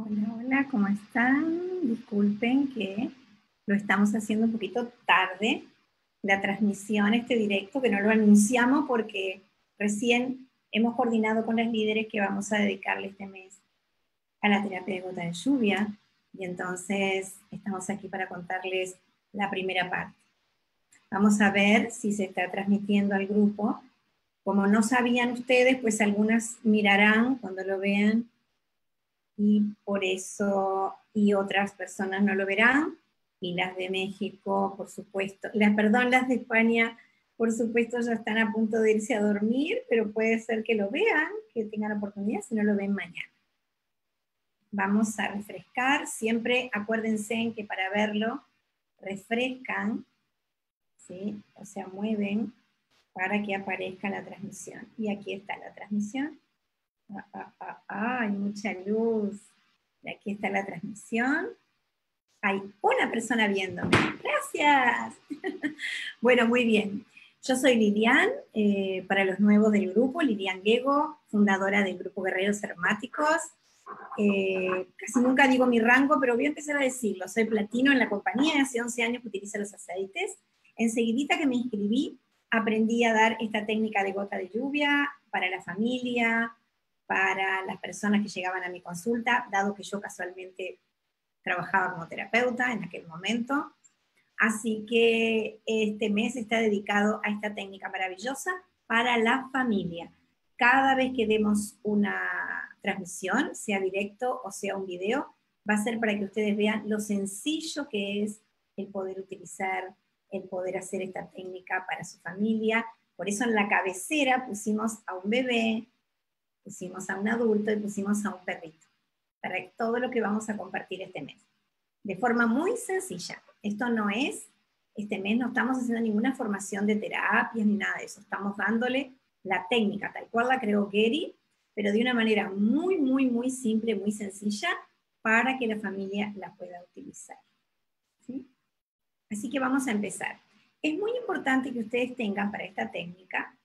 Hola, hola, ¿cómo están? Disculpen que lo estamos haciendo un poquito tarde, la transmisión, este directo, que no lo anunciamos porque recién hemos coordinado con las líderes que vamos a dedicarle este mes a la terapia de gota de lluvia y entonces estamos aquí para contarles la primera parte. Vamos a ver si se está transmitiendo al grupo. Como no sabían ustedes, pues algunas mirarán cuando lo vean y por eso, y otras personas no lo verán, y las de México, por supuesto, las, perdón, las de España, por supuesto, ya están a punto de irse a dormir, pero puede ser que lo vean, que tengan oportunidad, si no lo ven mañana. Vamos a refrescar, siempre acuérdense en que para verlo, refrescan, ¿sí? o sea, mueven para que aparezca la transmisión. Y aquí está la transmisión. Ah, ah, ah, hay mucha luz. Aquí está la transmisión. Hay una persona viéndome. Gracias. bueno, muy bien. Yo soy Lilian, eh, para los nuevos del grupo, Lilian Gego, fundadora del grupo Guerreros Hermáticos. Eh, casi nunca digo mi rango, pero voy a empezar a decirlo. Soy platino en la compañía, hace 11 años que utilizo los aceites. Enseguidita que me inscribí, aprendí a dar esta técnica de gota de lluvia para la familia, para las personas que llegaban a mi consulta, dado que yo casualmente trabajaba como terapeuta en aquel momento. Así que este mes está dedicado a esta técnica maravillosa para la familia. Cada vez que demos una transmisión, sea directo o sea un video, va a ser para que ustedes vean lo sencillo que es el poder utilizar, el poder hacer esta técnica para su familia. Por eso en la cabecera pusimos a un bebé, pusimos a un adulto y pusimos a un perrito, para todo lo que vamos a compartir este mes. De forma muy sencilla. Esto no es, este mes no estamos haciendo ninguna formación de terapias ni nada de eso. Estamos dándole la técnica tal cual la creó Gary, pero de una manera muy, muy, muy simple, muy sencilla, para que la familia la pueda utilizar. Así que vamos a empezar. Es muy importante que ustedes tengan para esta técnica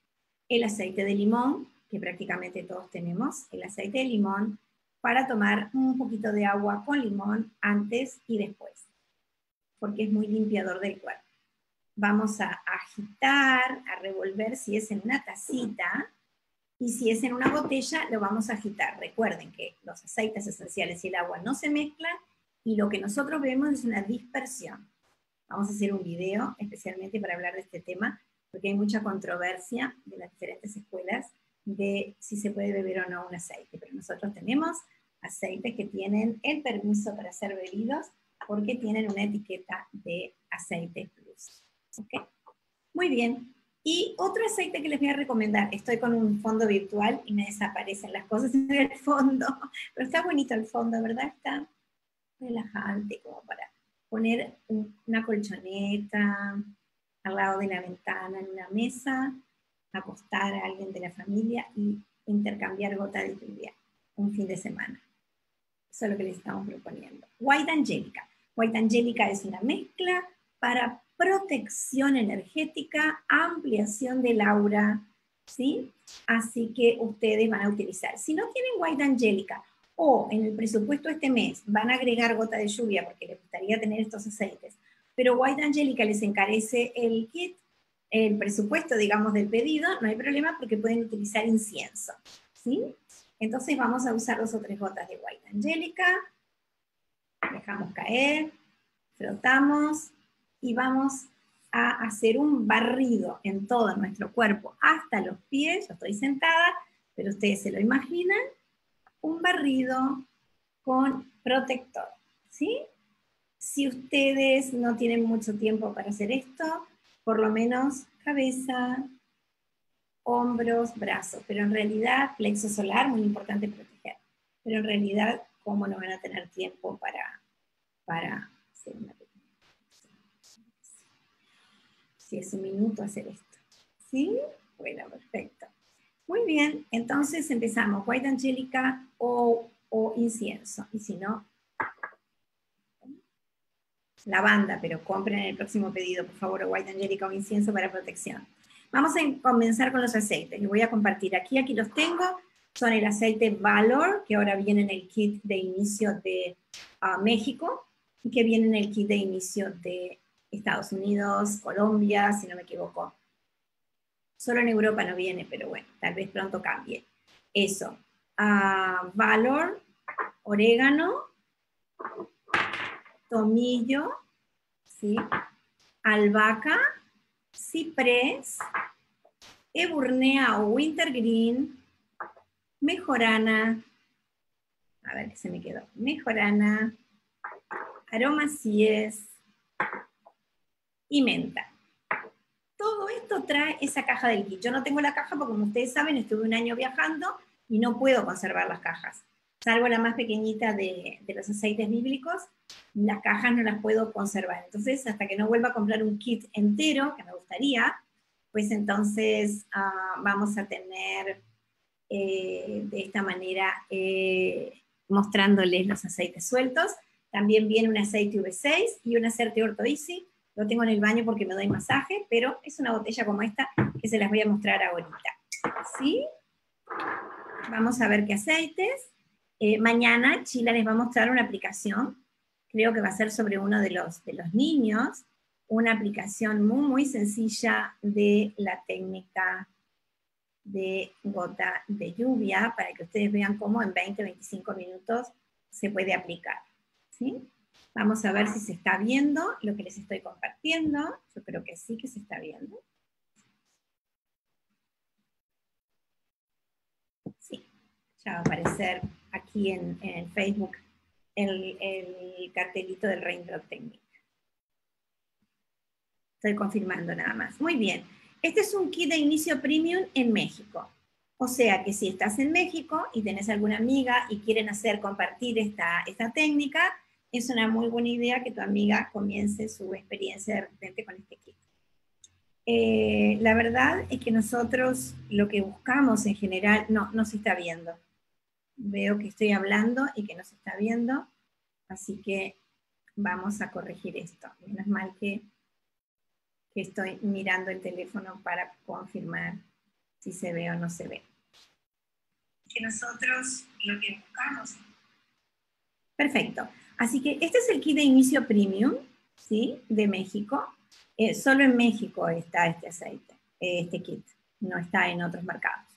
el aceite de limón, que prácticamente todos tenemos, el aceite de limón, para tomar un poquito de agua con limón antes y después, porque es muy limpiador del cuerpo. Vamos a agitar, a revolver si es en una tacita y si es en una botella lo vamos a agitar. Recuerden que los aceites esenciales y el agua no se mezclan y lo que nosotros vemos es una dispersión. Vamos a hacer un video especialmente para hablar de este tema porque hay mucha controversia de las diferentes escuelas de si se puede beber o no un aceite, pero nosotros tenemos aceites que tienen el permiso para ser bebidos porque tienen una etiqueta de aceite plus. Muy bien. Y otro aceite que les voy a recomendar, estoy con un fondo virtual y me desaparecen las cosas en el fondo, pero está bonito el fondo, ¿verdad? Está relajante como para poner una colchoneta al lado de la ventana en una mesa acostar a alguien de la familia y intercambiar gota de lluvia un fin de semana. Eso es lo que les estamos proponiendo. White Angelica. White Angelica es una mezcla para protección energética, ampliación del aura, ¿sí? Así que ustedes van a utilizar. Si no tienen White Angelica o en el presupuesto este mes van a agregar gota de lluvia porque les gustaría tener estos aceites, pero White Angelica les encarece el kit, el presupuesto, digamos, del pedido, no hay problema porque pueden utilizar incienso, ¿sí? Entonces vamos a usar dos o tres gotas de White Angélica, dejamos caer, frotamos y vamos a hacer un barrido en todo nuestro cuerpo hasta los pies, yo estoy sentada, pero ustedes se lo imaginan, un barrido con protector, ¿sí? Si ustedes no tienen mucho tiempo para hacer esto, por lo menos cabeza, hombros, brazos, pero en realidad, plexo solar, muy importante proteger, pero en realidad, ¿cómo no van a tener tiempo para, para hacer una Si es un minuto hacer esto. ¿Sí? Bueno, perfecto. Muy bien, entonces empezamos, white angélica o, o incienso, y si no, lavanda, pero compren en el próximo pedido, por favor, White Angelica o incienso para protección. Vamos a comenzar con los aceites. Les voy a compartir aquí, aquí los tengo. son el aceite Valor, que ahora viene en el kit de inicio de ah, México, y que viene en el kit de inicio de Estados Unidos, Colombia, si no me equivoco. Solo en Europa no viene, pero bueno, tal vez pronto cambie. Eso. Ah, valor, orégano, tomillo, ¿sí? albahaca, ciprés, eburnea o wintergreen, mejorana, a ver qué se me quedó, mejorana, aromasíes y menta. Todo esto trae esa caja del kit. Yo no tengo la caja porque como ustedes saben estuve un año viajando y no puedo conservar las cajas. Salvo la más pequeñita de, los aceites bíblicos, las cajas no las puedo conservar. Entonces, hasta que no vuelva a comprar un kit entero, que me gustaría, pues entonces ah, vamos a tener eh, de esta manera eh, mostrándoles los aceites sueltos. También viene un aceite V6 y un aceite Ortho Lo tengo en el baño porque me doy masaje, pero es una botella como esta que se las voy a mostrar ahorita. ¿Sí? Vamos a ver qué aceites. Eh, mañana Chila les va a mostrar una aplicación, creo que va a ser sobre uno de los, de los niños, una aplicación muy, muy sencilla de la técnica de gota de lluvia para que ustedes vean cómo en 20-25 minutos se puede aplicar. ¿sí? Vamos a ver si se está viendo lo que les estoy compartiendo. Yo creo que sí que se está viendo. Sí, ya va a aparecer aquí en, Facebook el, el, cartelito del Raindrop Technique. Estoy confirmando nada más. Muy bien. Este es un kit de inicio premium en México. O sea que si estás en México y tenés alguna amiga y quieren hacer compartir esta, esta técnica, es una muy buena idea que tu amiga comience su experiencia de repente con este kit. Eh, la verdad es que nosotros lo que buscamos en general, no, no se está viendo. Veo que estoy hablando y que no se está viendo, así que vamos a corregir esto. Menos mal que que estoy mirando el teléfono para confirmar si se ve o no se ve. Que nosotros lo que buscamos. Perfecto. Así que este es el kit de inicio premium, ¿sí? De México. Eh, solo en México está este aceite, este kit. No está en otros mercados.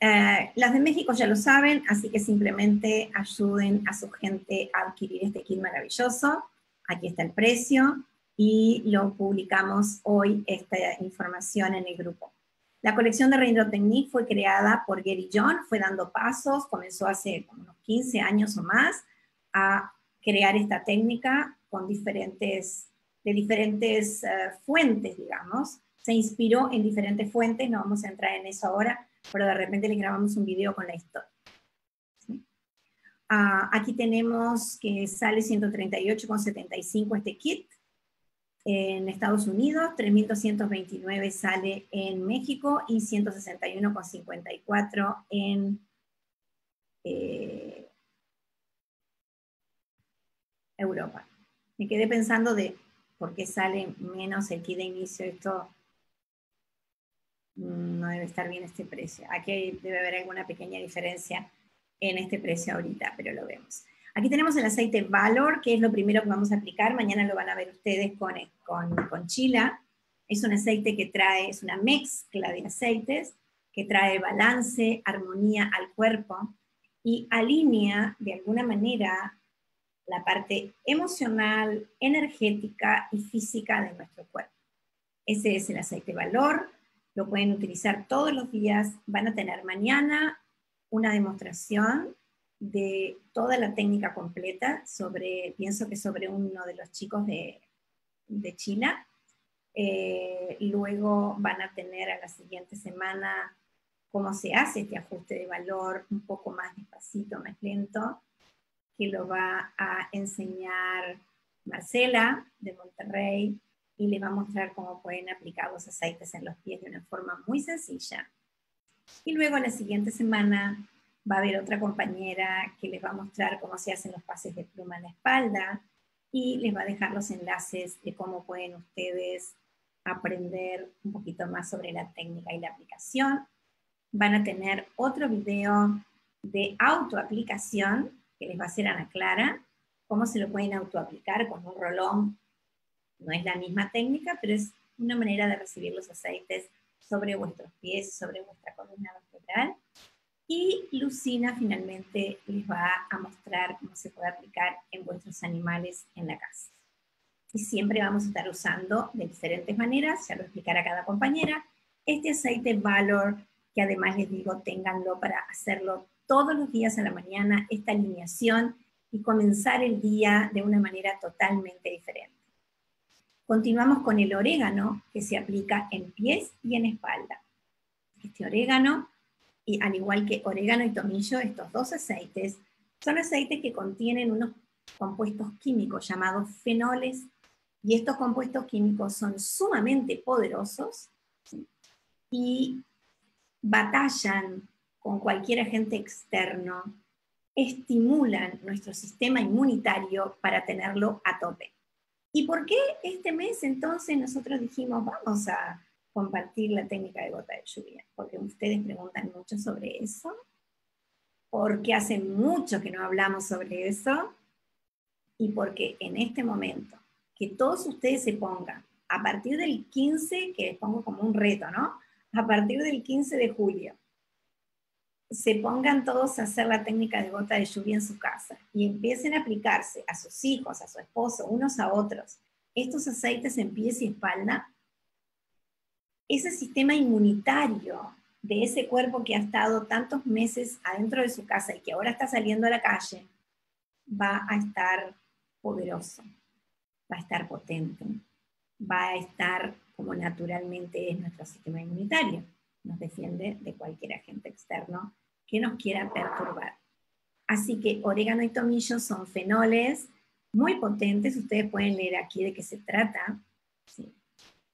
Eh, las de México ya lo saben, así que simplemente ayuden a su gente a adquirir este kit maravilloso. Aquí está el precio y lo publicamos hoy esta información en el grupo. La colección de Raindrop Technique fue creada por Gary John, fue dando pasos, comenzó hace unos 15 años o más a crear esta técnica con diferentes, de diferentes eh, fuentes, digamos. Se inspiró en diferentes fuentes, no vamos a entrar en eso ahora, pero de repente le grabamos un video con la historia. Ah, aquí tenemos que sale 138,75 este kit en Estados Unidos, 3.229 sale en México y 161,54 en eh, Europa. Me quedé pensando de por qué sale menos el kit de inicio. Esto no debe estar bien este precio. Aquí debe haber alguna pequeña diferencia en este precio ahorita, pero lo vemos. Aquí tenemos el aceite Valor, que es lo primero que vamos a aplicar. Mañana lo van a ver ustedes con, con, con chila. Es un aceite que trae, es una mezcla de aceites que trae balance, armonía al cuerpo y alinea de alguna manera la parte emocional, energética y física de nuestro cuerpo. Ese es el aceite valor, lo pueden utilizar todos los días, van a tener mañana una demostración de toda la técnica completa sobre, pienso que sobre uno de los chicos de, de China. Eh, luego van a tener a la siguiente semana cómo se hace este ajuste de valor un poco más despacito, más lento, que lo va a enseñar Marcela de Monterrey y le va a mostrar cómo pueden aplicar los aceites en los pies de una forma muy sencilla. Y luego la siguiente semana va a haber otra compañera que les va a mostrar cómo se hacen los pases de pluma en la espalda y les va a dejar los enlaces de cómo pueden ustedes aprender un poquito más sobre la técnica y la aplicación. van a tener otro video de autoaplicación que les va a hacer Ana Clara, cómo se lo pueden autoaplicar con un rolón. No es la misma técnica, pero es una manera de recibir los aceites sobre vuestros pies, sobre vuestra columna vertebral. Y Lucina finalmente les va a mostrar cómo se puede aplicar en vuestros animales en la casa. Y siempre vamos a estar usando de diferentes maneras, ya lo explicará cada compañera, este aceite Valor, que además les digo, ténganlo para hacerlo todos los días a la mañana, esta alineación y comenzar el día de una manera totalmente diferente. Continuamos con el orégano, que se aplica en pies y en espalda. Este orégano, y al igual que orégano y tomillo, estos dos aceites, son aceites que contienen unos compuestos químicos llamados fenoles, y estos compuestos químicos son sumamente poderosos y batallan con cualquier agente externo, estimulan nuestro sistema inmunitario para tenerlo a tope. ¿Y por qué este mes entonces nosotros dijimos vamos a compartir la técnica de gota de lluvia? Porque ustedes preguntan mucho sobre eso, porque hace mucho que no hablamos sobre eso y porque en este momento que todos ustedes se pongan a partir del 15, que les pongo como un reto, ¿no? A partir del 15 de julio, se pongan todos a hacer la técnica de gota de lluvia en su casa y empiecen a aplicarse a sus hijos, a su esposo, unos a otros, estos aceites en pies y espalda, ese sistema inmunitario de ese cuerpo que ha estado tantos meses adentro de su casa y que ahora está saliendo a la calle, va a estar poderoso, va a estar potente, va a estar como naturalmente es nuestro sistema inmunitario nos defiende de cualquier agente externo que nos quiera perturbar. Así que orégano y tomillo son fenoles muy potentes, ustedes pueden leer aquí de qué se trata,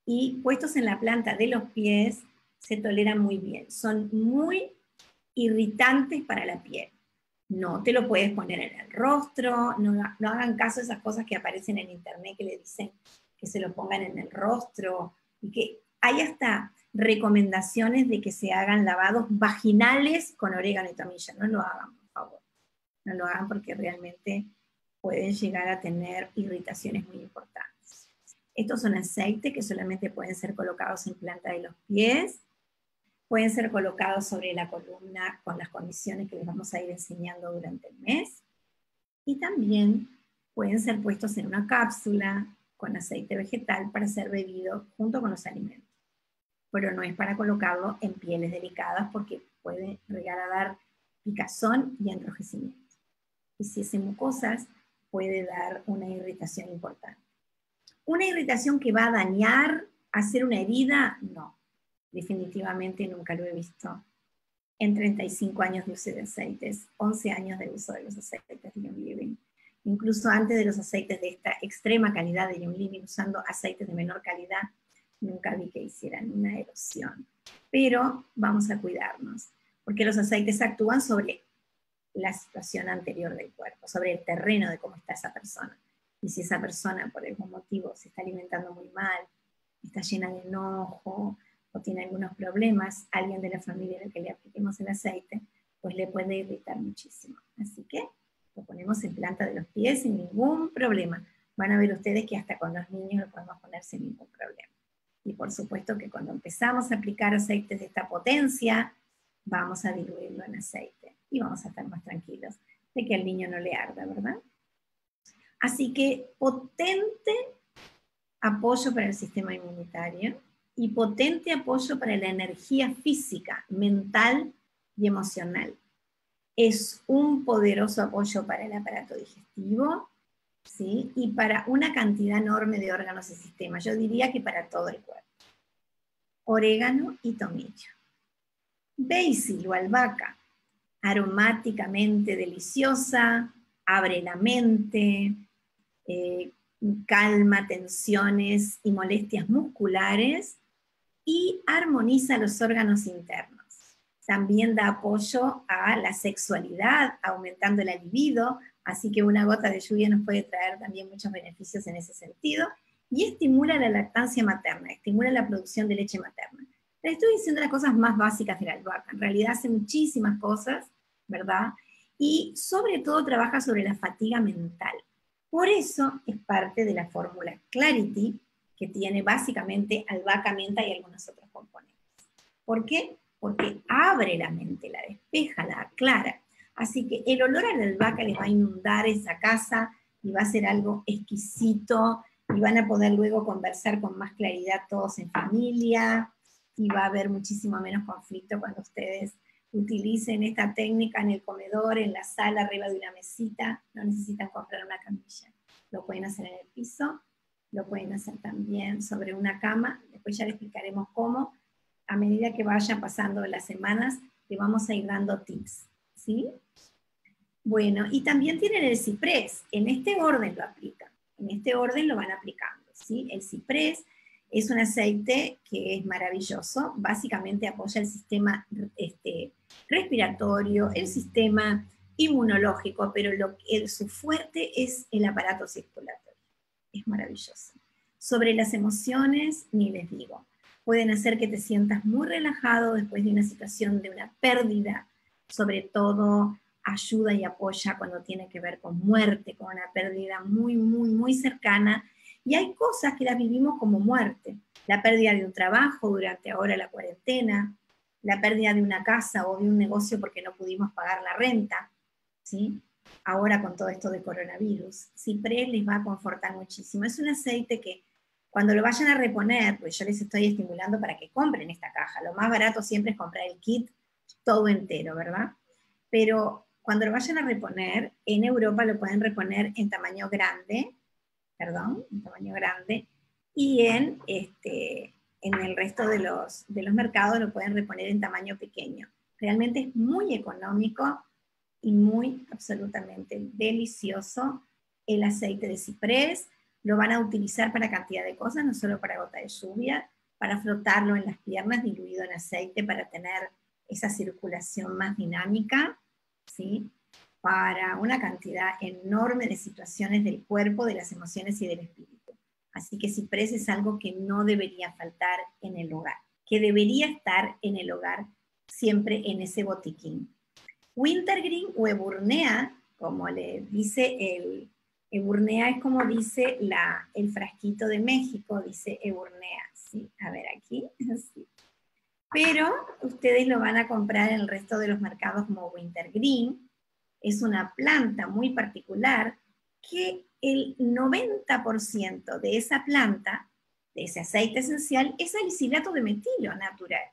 y puestos en la planta de los pies se toleran muy bien, son muy irritantes para la piel. No te lo puedes poner en el rostro, no, hagan caso de esas cosas que aparecen en internet que le dicen que se lo pongan en el rostro y que hay hasta recomendaciones de que se hagan lavados vaginales con orégano y tomilla. No lo hagan, por favor. No lo hagan porque realmente pueden llegar a tener irritaciones muy importantes. Estos son aceites que solamente pueden ser colocados en planta de los pies, pueden ser colocados sobre la columna con las condiciones que les vamos a ir enseñando durante el mes y también pueden ser puestos en una cápsula con aceite vegetal para ser bebido junto con los alimentos pero no es para colocarlo en pieles delicadas porque puede llegar a dar picazón y enrojecimiento. Y si es en mucosas, puede dar una irritación importante. ¿Una irritación que va a dañar, hacer una herida? No, definitivamente nunca lo he visto. En 35 años de uso de aceites, 11 años de uso de los aceites de Young Living, incluso antes de los aceites de esta extrema calidad de Young Living, usando aceites de menor calidad, nunca vi que hicieran una erosión. Pero vamos a cuidarnos, porque los aceites actúan sobre la situación anterior del cuerpo, sobre el terreno de cómo está esa persona. Y si esa persona por algún motivo se está alimentando muy mal, está llena de enojo o tiene algunos problemas, alguien de la familia al que le apliquemos el aceite, pues le puede irritar muchísimo. Así que lo ponemos en planta de los pies sin ningún problema. Van a ver ustedes que hasta con los niños lo podemos poner sin ningún problema. Y por supuesto que cuando empezamos a aplicar aceites de esta potencia, vamos a diluirlo en aceite y vamos a estar más tranquilos de que al niño no le arda, ¿verdad? Así que potente apoyo para el sistema inmunitario y potente apoyo para la energía física, mental y emocional. Es un poderoso apoyo para el aparato digestivo, ¿sí? y para una cantidad enorme de órganos y sistemas. Yo diría que para todo el cuerpo. Orégano y tomillo. Basil o albahaca, aromáticamente deliciosa, abre la mente, eh, calma tensiones y molestias musculares y armoniza los órganos internos. También da apoyo a la sexualidad, aumentando la libido, Así que una gota de lluvia nos puede traer también muchos beneficios en ese sentido y estimula la lactancia materna, estimula la producción de leche materna. Les estoy diciendo las cosas más básicas de la albahaca. En realidad hace muchísimas cosas, ¿verdad? Y sobre todo trabaja sobre la fatiga mental. Por eso es parte de la fórmula Clarity, que tiene básicamente albahaca, menta y algunos otros componentes. ¿Por qué? Porque abre la mente, la despeja, la aclara. Así que el olor a la albahaca les va a inundar esa casa y va a ser algo exquisito y van a poder luego conversar con más claridad todos en familia y va a haber muchísimo menos conflicto cuando ustedes utilicen esta técnica en el comedor, en la sala, arriba de una mesita, no necesitan comprar una camilla. Lo pueden hacer en el piso, lo pueden hacer también sobre una cama, después ya les explicaremos cómo. A medida que vayan pasando las semanas, le vamos a ir dando tips, ¿sí? Bueno, y también tienen el ciprés, en este orden lo aplican, en este orden lo van aplicando, ¿sí? El ciprés es un aceite que es maravilloso, básicamente apoya el sistema este, respiratorio, el sistema inmunológico, pero lo, el, su fuerte es el aparato circulatorio. Es maravilloso. Sobre las emociones, ni les digo. Pueden hacer que te sientas muy relajado después de una situación de una pérdida, sobre todo ayuda y apoya cuando tiene que ver con muerte, con una pérdida muy, muy, muy cercana. Y hay cosas que las vivimos como muerte. La pérdida de un trabajo durante ahora la cuarentena, la pérdida de una casa o de un negocio porque no pudimos pagar la renta, ¿sí? Ahora con todo esto de coronavirus. Ciprés les va a confortar muchísimo. Es un aceite que cuando lo vayan a reponer, pues yo les estoy estimulando para que compren esta caja. Lo más barato siempre es comprar el kit todo entero, ¿verdad? Pero cuando lo vayan a reponer, en Europa lo pueden reponer en tamaño grande, perdón, en tamaño grande, y en, este, en el resto de los, de los mercados lo pueden reponer en tamaño pequeño. Realmente es muy económico y muy absolutamente delicioso el aceite de ciprés. Lo van a utilizar para cantidad de cosas, no solo para gota de lluvia, para frotarlo en las piernas diluido en aceite para tener esa circulación más dinámica ¿sí? para una cantidad enorme de situaciones del cuerpo, de las emociones y del espíritu. Así que Ciprés es algo que no debería faltar en el hogar, que debería estar en el hogar siempre en ese botiquín. Wintergreen o Eburnea, como le dice el, Eburnea es como dice la, el frasquito de México, dice Eburnea, ¿sí? A ver aquí, sí pero ustedes lo van a comprar en el resto de los mercados como Wintergreen. Es una planta muy particular que el 90% de esa planta, de ese aceite esencial, es salicilato de metilo natural,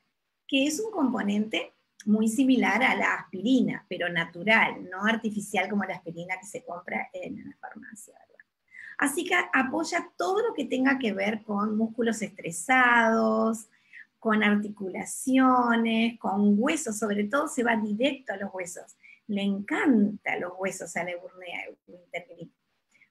que es un componente muy similar a la aspirina, pero natural, no artificial como la aspirina que se compra en la farmacia. Así que apoya todo lo que tenga que ver con músculos estresados, con articulaciones, con huesos, sobre todo se va directo a los huesos. Le encanta los huesos a la Eburnea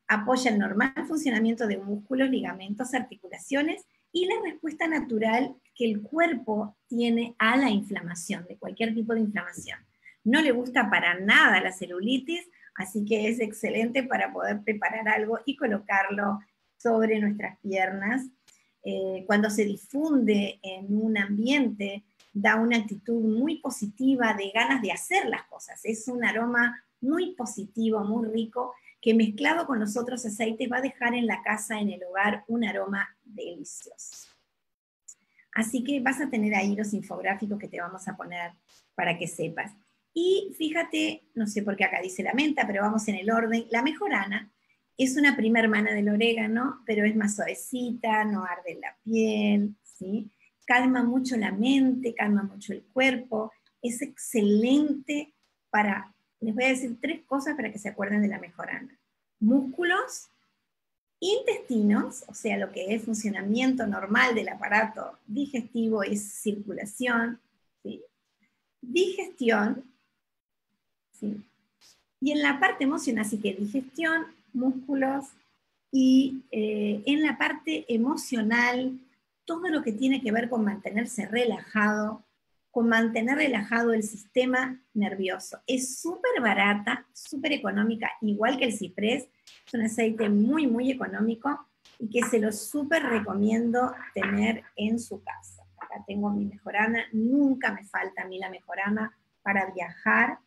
Apoya el normal funcionamiento de músculos, ligamentos, articulaciones y la respuesta natural que el cuerpo tiene a la inflamación, de cualquier tipo de inflamación. No le gusta para nada la celulitis, así que es excelente para poder preparar algo y colocarlo sobre nuestras piernas eh, cuando se difunde en un ambiente, da una actitud muy positiva de ganas de hacer las cosas. Es un aroma muy positivo, muy rico, que mezclado con los otros aceites va a dejar en la casa, en el hogar, un aroma delicioso. Así que vas a tener ahí los infográficos que te vamos a poner para que sepas. Y fíjate, no sé por qué acá dice la menta, pero vamos en el orden. La mejorana es una prima hermana del orégano, pero es más suavecita, no arde la piel, ¿sí? calma mucho la mente, calma mucho el cuerpo, es excelente para, les voy a decir tres cosas para que se acuerden de la mejorana. Músculos, intestinos, o sea, lo que es funcionamiento normal del aparato digestivo es circulación, ¿sí? digestión, ¿sí? y en la parte emocional, así que digestión, músculos y eh, en la parte emocional, todo lo que tiene que ver con mantenerse relajado, con mantener relajado el sistema nervioso. Es súper barata, súper económica, igual que el ciprés. Es un aceite muy, muy económico y que se lo súper recomiendo tener en su casa. acá tengo mi mejorana, nunca me falta a mí la mejorana para viajar,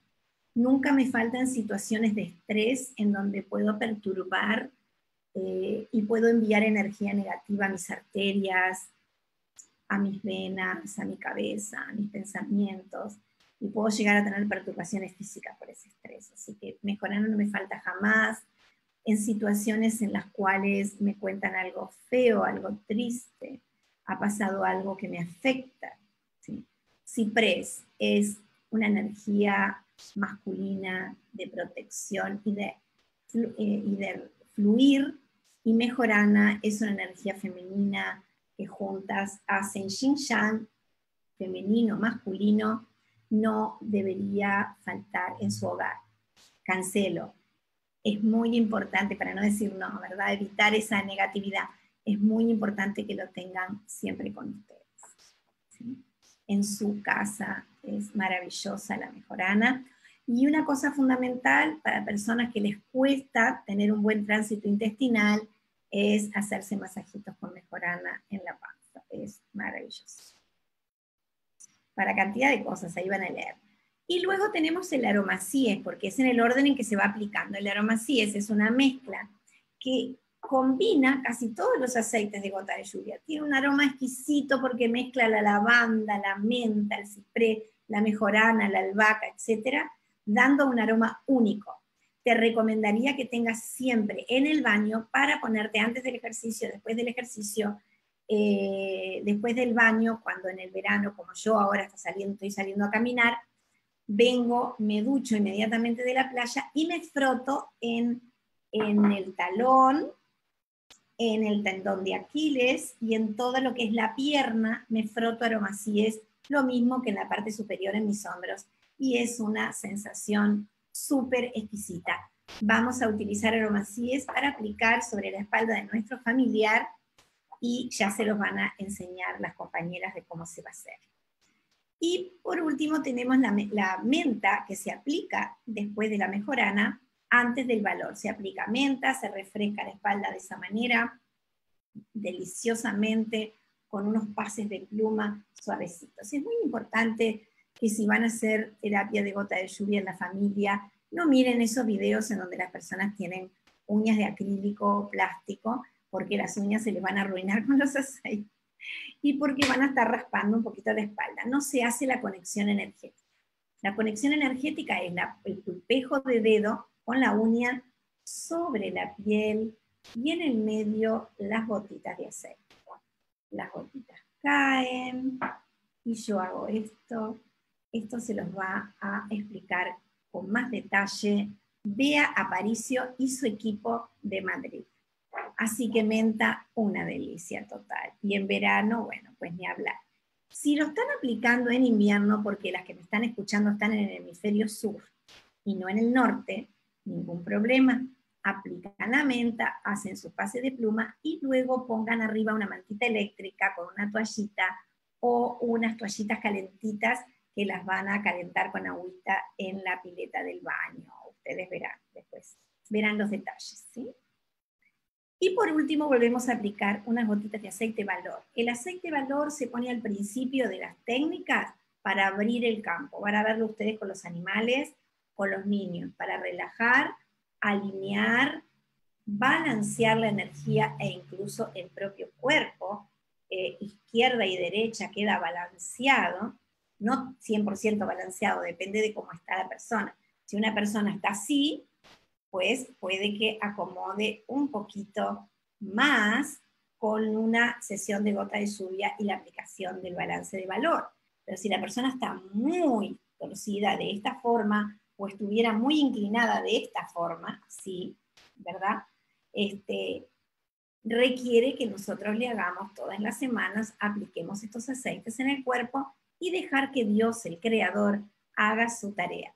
nunca me faltan situaciones de estrés en donde puedo perturbar eh, y puedo enviar energía negativa a mis arterias, a mis venas, a mi cabeza, a mis pensamientos, y puedo llegar a tener perturbaciones físicas por ese estrés. Así que mejorando no me falta jamás. En situaciones en las cuales me cuentan algo feo, algo triste, ha pasado algo que me afecta. ¿sí? Ciprés es una energía masculina de protección y de, eh, y de fluir, y Mejorana es una energía femenina que juntas hacen Xinjiang, femenino, masculino, no debería faltar en su hogar. Cancelo. Es muy importante, para no decir no, ¿verdad? Evitar esa negatividad. Es muy importante que lo tengan siempre con ustedes. En su casa es maravillosa la mejorana. Y una cosa fundamental para personas que les cuesta tener un buen tránsito intestinal es hacerse masajitos con mejorana en la panza. Es maravilloso. Para cantidad de cosas, ahí van a leer. Y luego tenemos el aromacíes, porque es en el orden en que se va aplicando. El aromacíes es una mezcla que combina casi todos los aceites de gota de lluvia. Tiene un aroma exquisito porque mezcla la lavanda, la menta, el ciprés, la mejorana, la albahaca, etcétera, dando un aroma único te recomendaría que tengas siempre en el baño para ponerte antes del ejercicio, después del ejercicio, eh, después del baño, cuando en el verano, como yo ahora está saliendo, estoy saliendo a caminar, vengo, me ducho inmediatamente de la playa y me froto en, en el talón, en el tendón de Aquiles y en todo lo que es la pierna, me froto aromacíes, lo mismo que en la parte superior en mis hombros. Y es una sensación súper exquisita. Vamos a utilizar aromacíes para aplicar sobre la espalda de nuestro familiar y ya se los van a enseñar las compañeras de cómo se va a hacer. Y por último tenemos la menta que se aplica después de la mejorana, antes del valor. Se aplica menta, se refresca la espalda de esa manera, deliciosamente, con unos pases de pluma suavecitos. Es muy importante que si van a hacer terapia de gota de lluvia en la familia, no miren esos videos en donde las personas tienen uñas de acrílico o plástico, porque las uñas se les van a arruinar con los aceites y porque van a estar raspando un poquito la espalda. No se hace la conexión energética. La conexión energética es el pulpejo de dedo con la uña sobre la piel y en el medio las gotitas de aceite. Las gotitas caen y yo hago esto esto se los va a explicar con más detalle Bea Aparicio y su equipo de Madrid. Así que menta, una delicia total. Y en verano, bueno, pues ni hablar. Si lo están aplicando en invierno, porque las que me están escuchando están en el hemisferio sur y no en el norte, ningún problema. Aplican la menta, hacen su pase de pluma y luego pongan arriba una mantita eléctrica con una toallita o unas toallitas calentitas que las van a calentar con agüita en la pileta del baño. Ustedes verán después, verán los detalles. ¿sí? Y por último volvemos a aplicar unas gotitas de aceite valor. El aceite valor se pone al principio de las técnicas para abrir el campo. Van a verlo ustedes con los animales, con los niños, para relajar, alinear, balancear la energía e incluso el propio cuerpo, eh, izquierda y derecha queda balanceado no 100% balanceado, depende de cómo está la persona. Si una persona está así, pues puede que acomode un poquito más con una sesión de gota de lluvia y la aplicación del balance de valor. Pero si la persona está muy torcida de esta forma o estuviera muy inclinada de esta forma, así, ¿verdad? Este, requiere que nosotros le hagamos todas las semanas, apliquemos estos aceites en el cuerpo y dejar que Dios, el Creador, haga su tarea.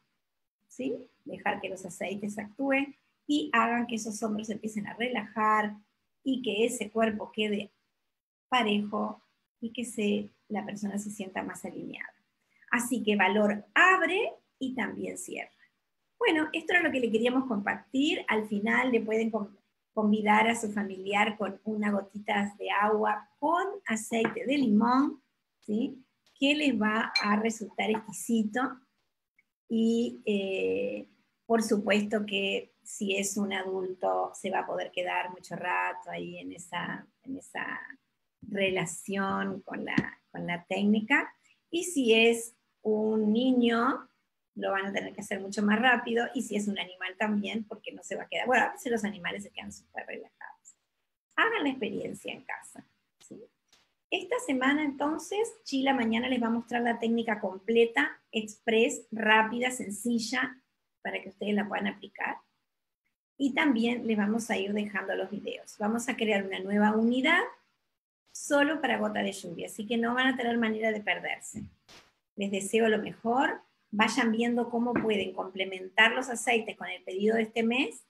¿Sí? Dejar que los aceites actúen y hagan que esos hombros empiecen a relajar y que ese cuerpo quede parejo y que la persona se sienta más alineada. Así que valor abre y también cierra. Bueno, esto era lo que le queríamos compartir. Al final le pueden convidar a su familiar con una gotita de agua con aceite de limón ¿sí? que les va a resultar exquisito y eh, por supuesto que si es un adulto se va a poder quedar mucho rato ahí en esa, en esa relación con la, con la técnica. Y si es un niño, lo van a tener que hacer mucho más rápido. Y si es un animal también, porque no se va a quedar. Bueno, a veces los animales se quedan súper relajados. Hagan la experiencia en casa. Esta semana entonces, Chila mañana les va a mostrar la técnica completa, express, rápida, sencilla, para que ustedes la puedan aplicar. Y también les vamos a ir dejando los videos. Vamos a crear una nueva unidad solo para gota de lluvia, así que no van a tener manera de perderse. Les deseo lo mejor. Vayan viendo cómo pueden complementar los aceites con el pedido de este mes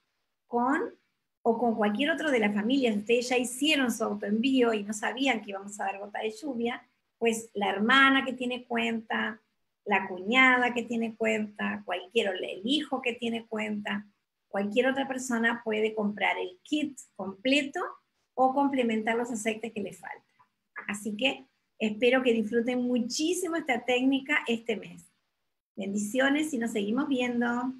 con o con cualquier otro de la familia. Si ustedes ya hicieron su autoenvío y no sabían que íbamos a dar gota de lluvia, pues la hermana que tiene cuenta, la cuñada que tiene cuenta, cualquier, el hijo que tiene cuenta, cualquier otra persona puede comprar el kit completo o complementar los aceites que le faltan. Así que espero que disfruten muchísimo esta técnica este mes. Bendiciones y nos seguimos viendo.